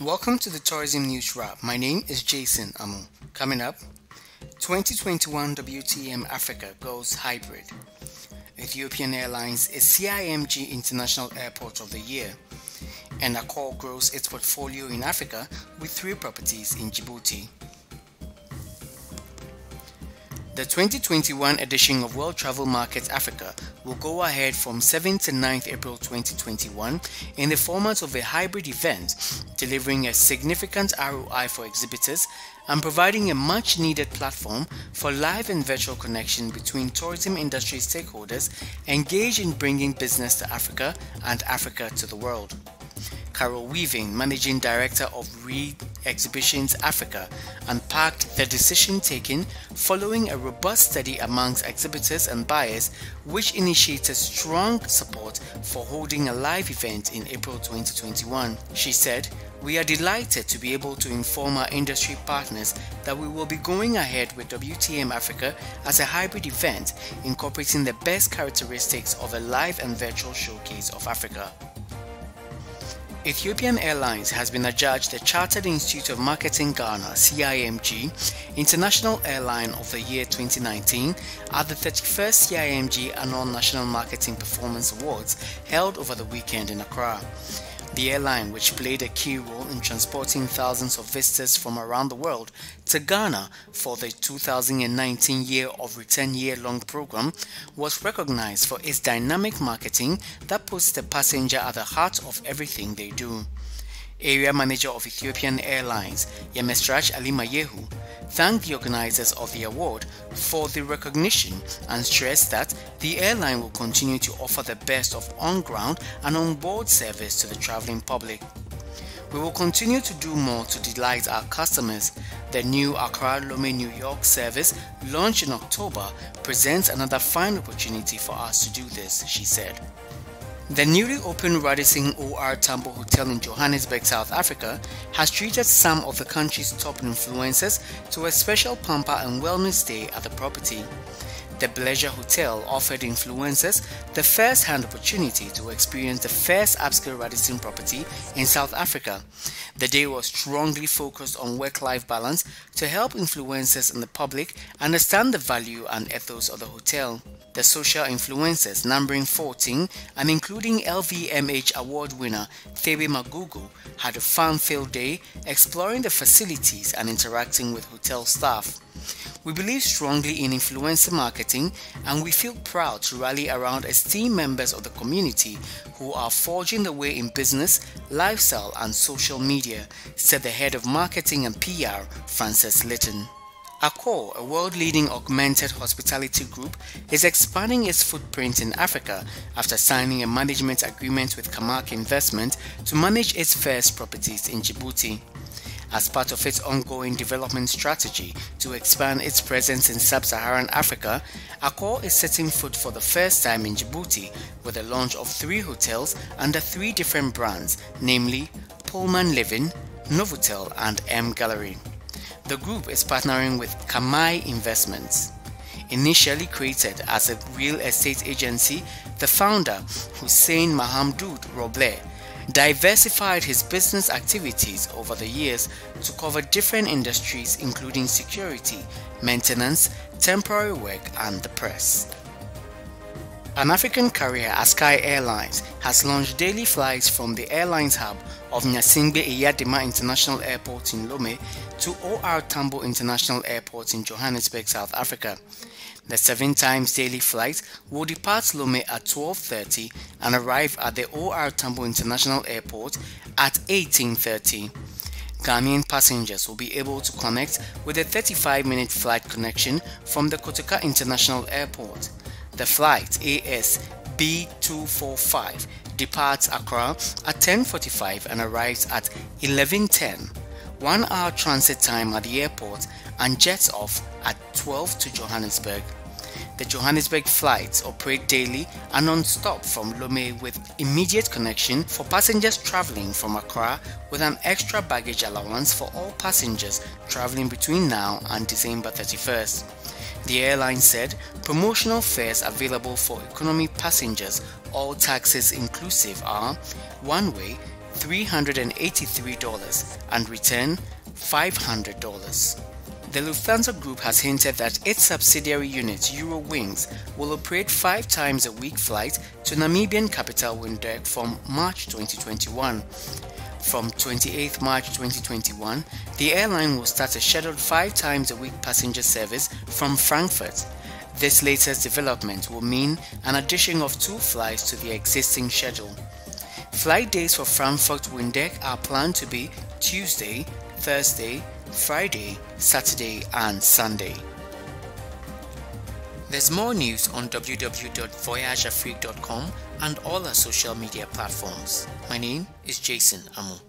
Welcome to the Tourism News Wrap. My name is Jason Amu. Coming up, 2021 WTM Africa goes hybrid. Ethiopian Airlines is CIMG International Airport of the Year. And Accor grows its portfolio in Africa with three properties in Djibouti. The 2021 edition of World Travel Market Africa will go ahead from 7th to 9th April 2021 in the format of a hybrid event, delivering a significant ROI for exhibitors and providing a much needed platform for live and virtual connection between tourism industry stakeholders engaged in bringing business to Africa and Africa to the world. Carol Weaving, Managing Director of Reed Exhibitions Africa, unpacked the decision taken following a robust study amongst exhibitors and buyers, which initiated strong support for holding a live event in April 2021. She said, we are delighted to be able to inform our industry partners that we will be going ahead with WTM Africa as a hybrid event incorporating the best characteristics of a live and virtual showcase of Africa. Ethiopian Airlines has been adjudged the Chartered Institute of Marketing Ghana CIMG International Airline of the Year 2019 at the 31st CIMG Annual National Marketing Performance Awards held over the weekend in Accra. The airline, which played a key role in transporting thousands of visitors from around the world to Ghana for the 2019 Year of Return year long program, was recognized for its dynamic marketing that puts the passenger at the heart of everything they do. Area Manager of Ethiopian Airlines, Yemestrach Ali Mayehu, thanked the organizers of the award for the recognition and stressed that the airline will continue to offer the best of on-ground and on-board service to the traveling public. We will continue to do more to delight our customers. The new Accra Lome New York service, launched in October, presents another fine opportunity for us to do this, she said. The newly opened Radisson OR Tambo Hotel in Johannesburg, South Africa, has treated some of the country's top influencers to a special pamper and wellness stay at the property. The Pleasure Hotel offered influencers the first-hand opportunity to experience the first upscale Radisson property in South Africa. The day was strongly focused on work-life balance to help influencers and the public understand the value and ethos of the hotel. The social influencers, numbering 14 and including LVMH award winner Thebe Magugu, had a fun-filled day exploring the facilities and interacting with hotel staff. We believe strongly in influencer marketing and we feel proud to rally around esteemed members of the community who are forging the way in business, lifestyle and social media, said the head of marketing and PR, Frances Litton. Accor, a world-leading augmented hospitality group, is expanding its footprint in Africa after signing a management agreement with Camargue Investment to manage its first properties in Djibouti. As part of its ongoing development strategy to expand its presence in sub-Saharan Africa, Accor is setting foot for the first time in Djibouti with the launch of three hotels under three different brands, namely Pullman Living, Novotel and M Gallery. The group is partnering with Kamai Investments. Initially created as a real estate agency, the founder, Hussein Mahamdoud Roble, diversified his business activities over the years to cover different industries including security, maintenance, temporary work and the press. An African carrier, ASKY Airlines, has launched daily flights from the airline's hub of Gnassingbé Eyadema International Airport in Lome to OR Tambo International Airport in Johannesburg, South Africa. The seven times daily flight will depart Lome at 12.30 and arrive at the OR Tambo International Airport at 18.30. Ghanaian passengers will be able to connect with a 35-minute flight connection from the Kotoka International Airport. The flight AS B245 departs Accra at 10.45 and arrives at 11.10. One hour transit time at the airport and jets off at 12 to Johannesburg. The Johannesburg flights operate daily and non-stop from Lome with immediate connection for passengers traveling from Accra with an extra baggage allowance for all passengers traveling between now and December 31st. The airline said promotional fares available for economy passengers, all taxes inclusive, are one way $383 and return $500. The Lufthansa Group has hinted that its subsidiary unit Eurowings will operate five times a week flights to Namibian capital Windhoek from March 2021. From 28 March 2021, the airline will start a scheduled five times a week passenger service from Frankfurt. This latest development will mean an addition of two flights to the existing schedule. Flight days for Frankfurt Windhoek are planned to be Tuesday, Thursday, Friday, Saturday, and Sunday. There's more news on www.voyageafrique.com and all our social media platforms. My name is Jason Amu.